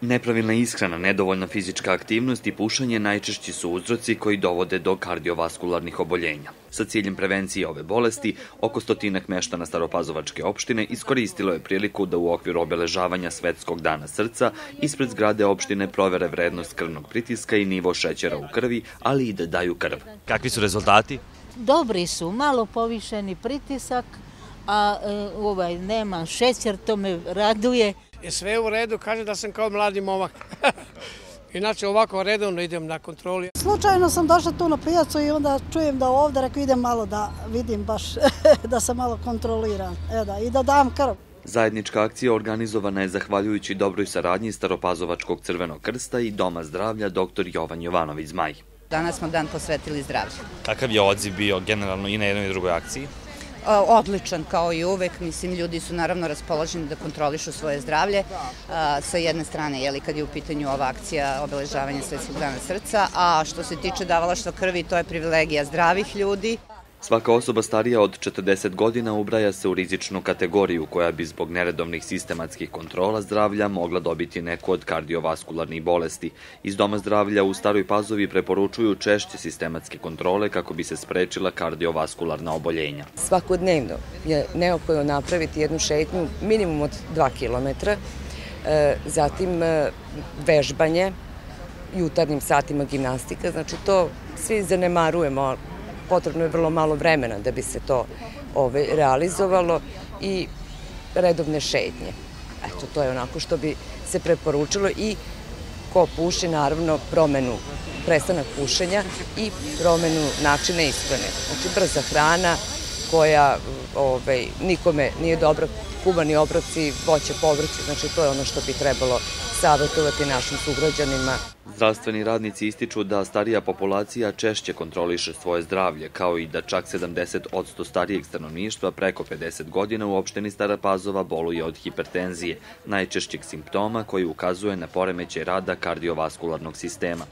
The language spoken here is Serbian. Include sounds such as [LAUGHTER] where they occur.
Nepravilna ishrana, nedovoljna fizička aktivnost i pušanje najčešći su uzroci koji dovode do kardiovaskularnih oboljenja. Sa ciljem prevencije ove bolesti, oko stotinak meštana Staropazovačke opštine iskoristilo je priliku da u okviru obeležavanja Svetskog dana srca ispred zgrade opštine provere vrednost krvnog pritiska i nivo šećera u krvi, ali i da daju krv. Kakvi su rezultati? Dobri su, malo povišeni pritisak, a e, ovaj, nema šećer, to me raduje. Je sve u redu, kaže da sam kao mladi momak. [LAUGHS] Inače ovako redovno idem na kontroli. Slučajno sam došla tu na pijacu i onda čujem da ovde, rekao idem malo da vidim baš, [LAUGHS] da sam malo kontroliran e da, i da dam krv. Zajednička akcija organizovana je zahvaljujući dobroj saradnji Staropazovačkog crvenog krsta i Doma zdravlja dr. Jovan Jovanović Zmaj. Danas smo dan posvetili zdravlju. Kakav je odziv bio generalno i na jednoj i drugoj akciji? Odličan kao i uvek, mislim ljudi su naravno raspoloženi da kontrolišu svoje zdravlje sa jedne strane, jeli kad je u pitanju ova akcija obeležavanja Svetskog dana srca, a što se tiče davalaštva krvi, to je privilegija zdravih ljudi. Svaka osoba starija od 40 godina ubraja se u rizičnu kategoriju koja bi zbog neredovnih sistematskih kontrola zdravlja mogla dobiti neku od kardiovaskularnih bolesti. Iz Doma zdravlja u Staroj Pazovi preporučuju češće sistematske kontrole kako bi se sprečila kardiovaskularna oboljenja. Svakodnevno je neophodno napraviti jednu šetnju minimum od 2 km, zatim e, vežbanje, jutarnjim satima gimnastika, znači to svi zanemarujemo, potrebno je vrlo malo vremena da bi se to ovaj, realizovalo i redovne šetnje. Eto, to je onako što bi se preporučilo i ko puši, naravno, promenu, prestanak pušenja i promenu načina ishrane. Znači, brza hrana koja ovaj, nikome nije dobra, kumani obroci, voće, povrće, znači to je ono što bi trebalo savjetovati našim sugrađanima. Zdravstveni radnici ističu da starija populacija češće kontroliše svoje zdravlje, kao i da čak 70 od starijeg stanovništva preko 50 godina u opšteni Stara Pazova boluje od hipertenzije, najčešćeg simptoma koji ukazuje na poremećaj rada kardiovaskularnog sistema.